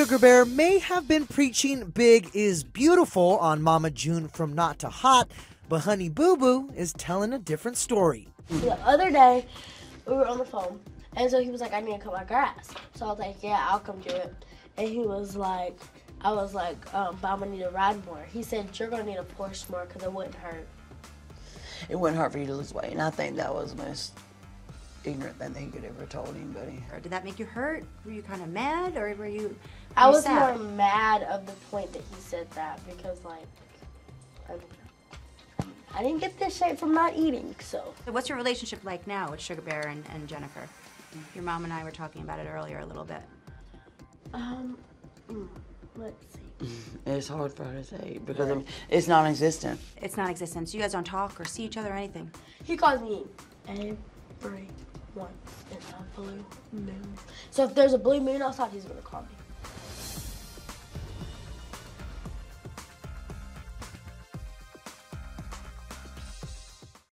Sugar Bear may have been preaching big is beautiful on Mama June from Not to Hot, but Honey Boo Boo is telling a different story. The other day, we were on the phone, and so he was like, I need to cut my grass. So I was like, Yeah, I'll come do it. And he was like, I was like, um, but I'm gonna need to ride more. He said, You're gonna need to push more because it wouldn't hurt. It wouldn't hurt for you to lose weight, and I think that was the most ignorant thing that he could ever told anybody. Or did that make you hurt? Were you kind of mad, or were you? I was sad? more mad of the point that he said that because, like, I. I didn't get this shape from not eating, so. So what's your relationship like now with Sugar Bear and, and Jennifer? Your mom and I were talking about it earlier a little bit. Um, mm, let's see. It's hard for her to say because I mean, it's non-existent. It's non-existent. So you guys don't talk or see each other or anything. He calls me every once in a blue moon. So if there's a blue moon outside, he's gonna call me.